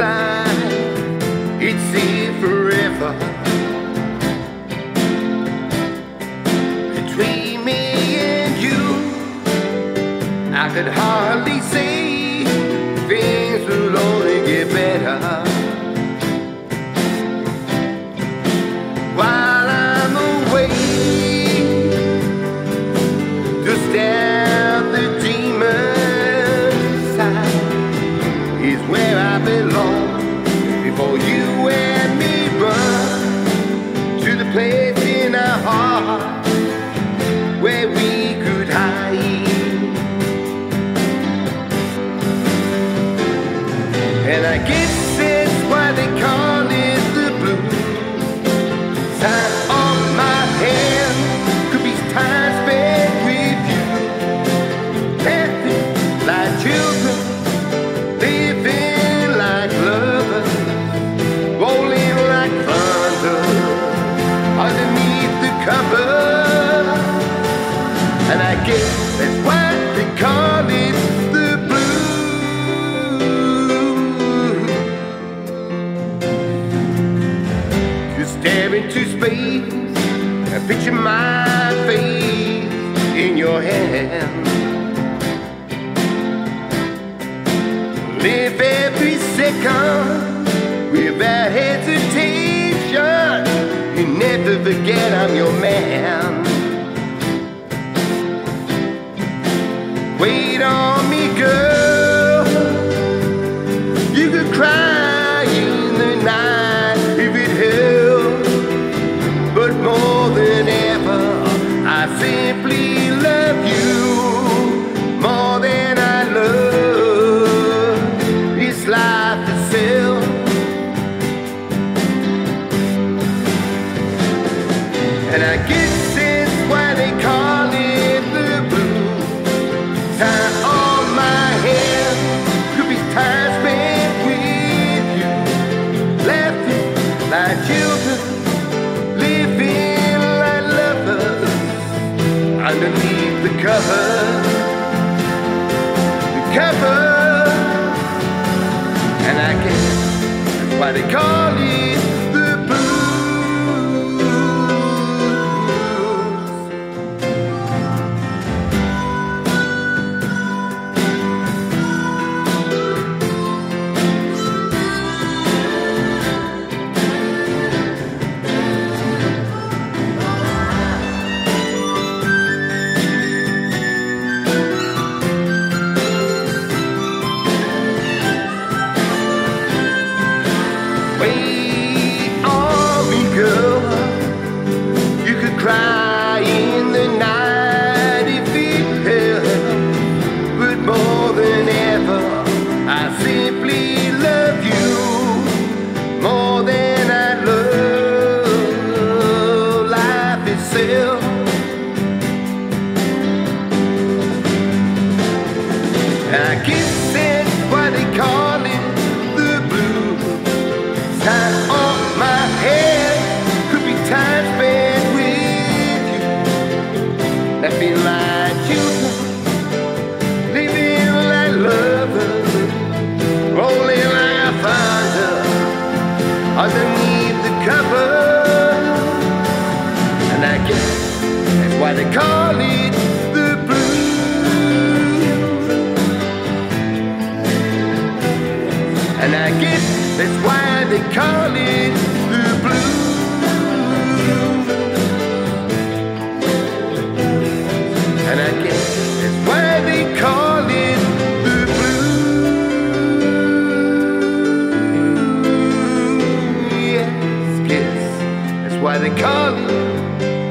it's here forever. Between me and you, I could hardly say things will only get better. Where we could hide. And I guess space and picture my face in your hand. Live every second without hesitation. You never forget I'm your man. Wait on And I guess why they call it the blues. On my could be time spent with you, laughing like children, living like lovers underneath the cover. The cover, and I guess that's why they call it Wait on me, girl. You could cry in the night if it helped. But more than ever, I simply love you more than I love life itself. I they call it the blues. And I guess that's why they call it the blues. And I guess that's why they call why they call it